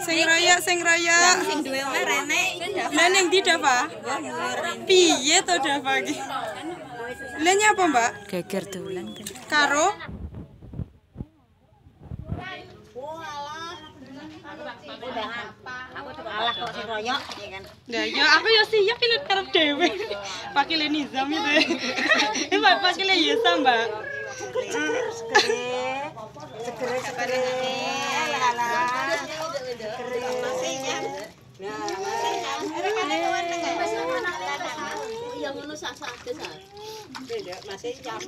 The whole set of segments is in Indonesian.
Sing raya, sing raya. Sing duwe omah rene. Lah ning ndi Dava? Piye to Dava iki? Lah nyapa, Mbak? Geger dolan. Karo ya kan. Lah ya aku ya siap ini karep dhewe. Pakile nizam itu. Pakile Yesa, Mbak. Segere. Alah. yang ngono sak-sak Masih jam.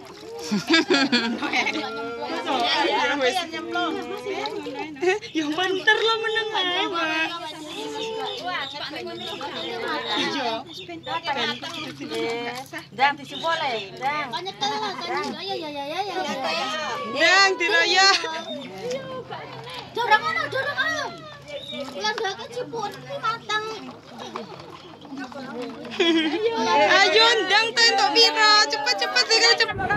Ya wis. Ya banter lo meneng ae, Dang dang. ya ya Dang ki matang Ayo ndang to entuk pira? Cepet-cepet iki cepet.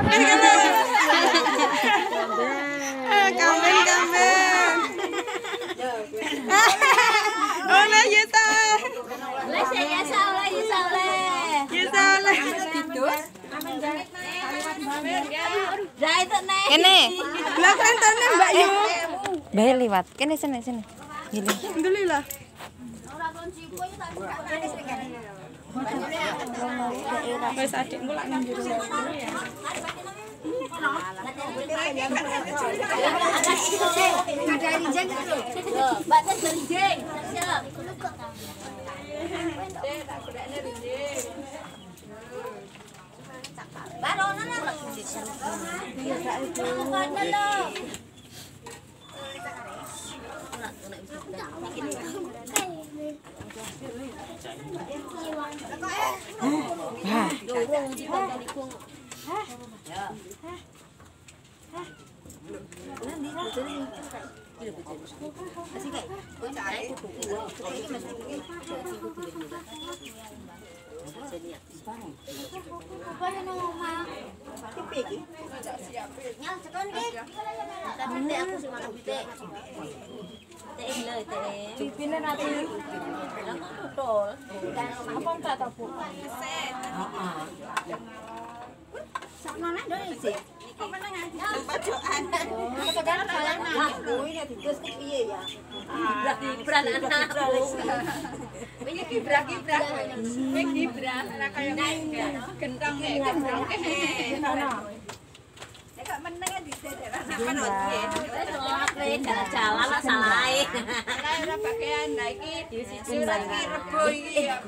Eh, Kamen kamen. Oh, lah Yesa. les ya salah ya salah Yesa lah. dah itu nih Kene. Lah kan tane Mbak Yu. Liwat. Kene sini sini. Gini. Alhamdulillah. Wes adikku lak nang jero. ada rinjeng mbak tes siap nana Apa yang ngomong? Nyal cekon ki. Tapi teh aku sing mana teh. Teh le teh. Pipine nanti. Lah kok. Dan apa enggak tahu bu? Heeh. Sak mana ndo isi? Pojokan. Oh, sekarang kalian aku ini ditus ki piye ya? Gibrak gibran anakku. Ini gibrak gibrak. Ini gibrak ora kaya gentong nek gentong Nek meneng di daerah kan oke. jalan lah salah. Ora pakaian iki di sisi lagi rebo iki ya.